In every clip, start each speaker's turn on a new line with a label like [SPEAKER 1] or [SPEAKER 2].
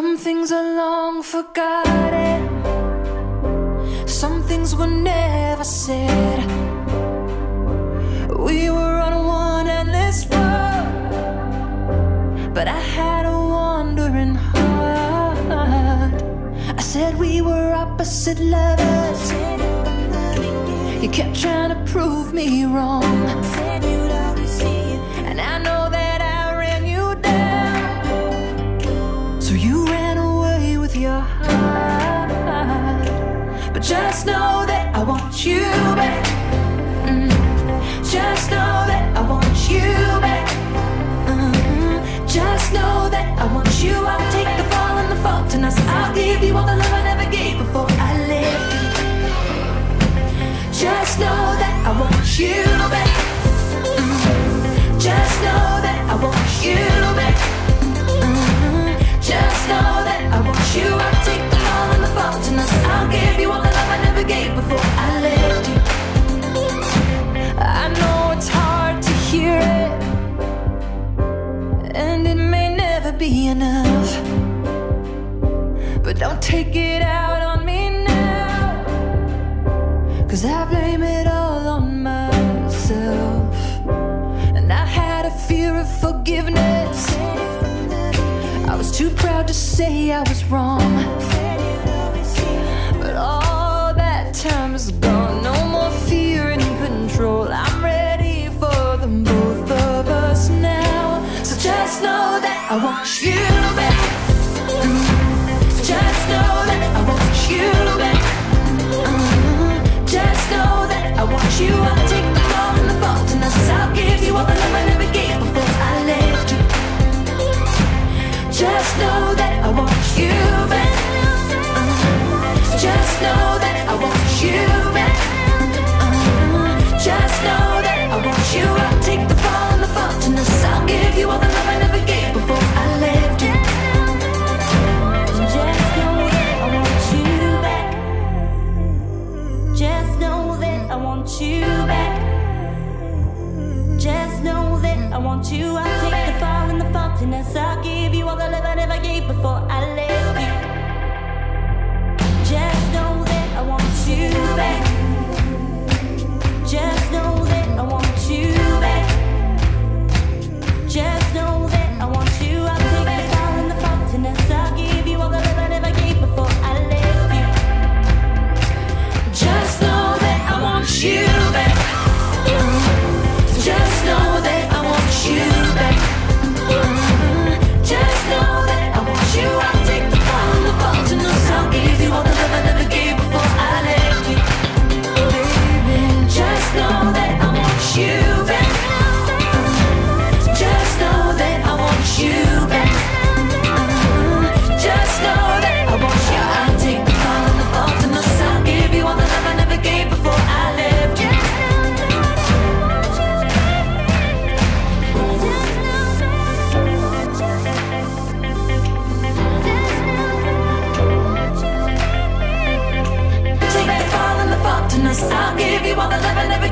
[SPEAKER 1] Some things are long forgotten. Some things were never said. We were on one endless road, but I had a wandering heart. I said we were opposite lovers. You kept trying to prove me wrong, and I know that. know that I want you back. Mm-hmm. Just know that I want you back. Mm-hmm. Just know that I want you. I'll take the fall and the fault, and I'll give you all the love I never gave before. it may never be enough. But don't take it out on me now. Cause I blame it all on myself. And I had a fear of forgiveness. I was too proud to say I was wrong. just know that I want you back. want you. I'll take the fall and the
[SPEAKER 2] faultiness. I'll give you all the love I never gave before I left.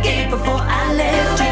[SPEAKER 2] decade before I left you.